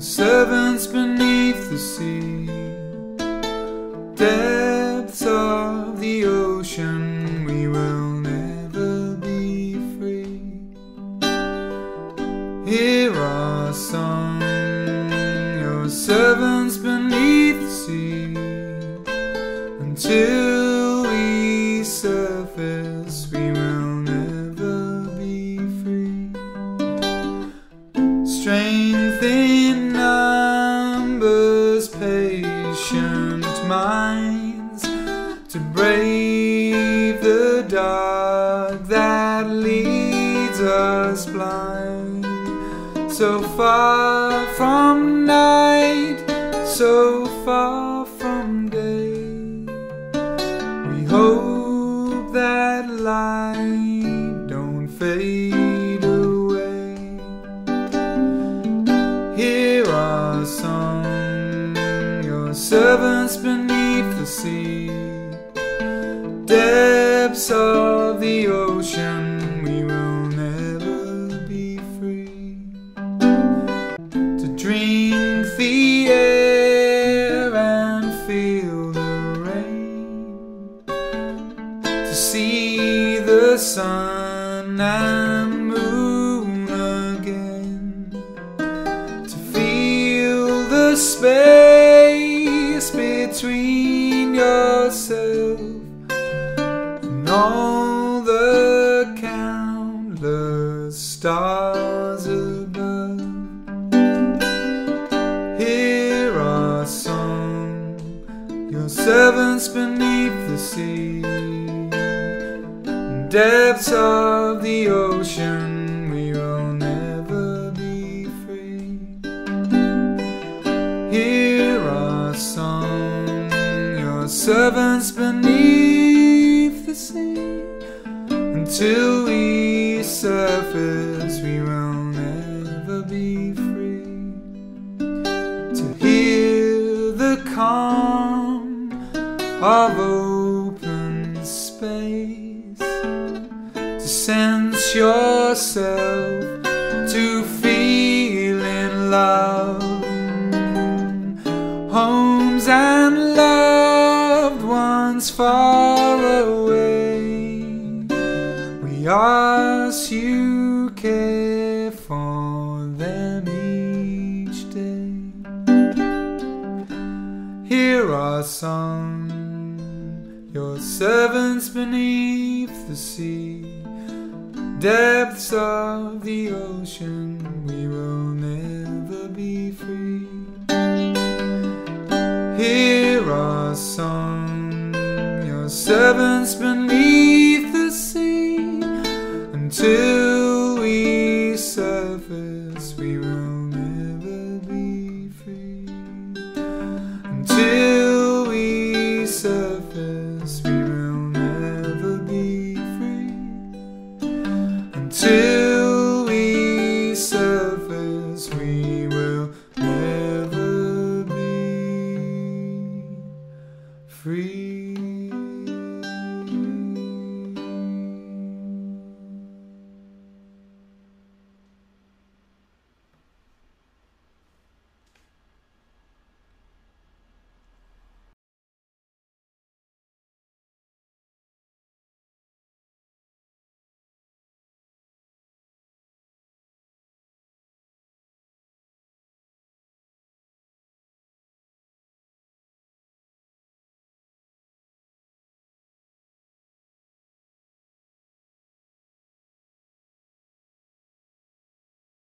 servants beneath the sea, depths of the ocean, we will never be free. Hear our song, your servants beneath the sea, until we surface, we will never be free. Strange dark that leads us blind. So far from night, so far from day. We hope that light don't fade away. Here are some your servants beneath the sea depths of the ocean, we will never be free. To drink the air and feel the rain, to see the sun and moon again, to feel the space stars above. Hear our song, your servants beneath the sea, depths of the ocean. We will never be free. Hear our song, your servants beneath the sea. Until we calm of open space, to sense yourself, to feel in love. Homes and loved ones far away. We ask you care some your servants beneath the sea, depths of the ocean. We will never be free. Hear are some your servants beneath the sea. Until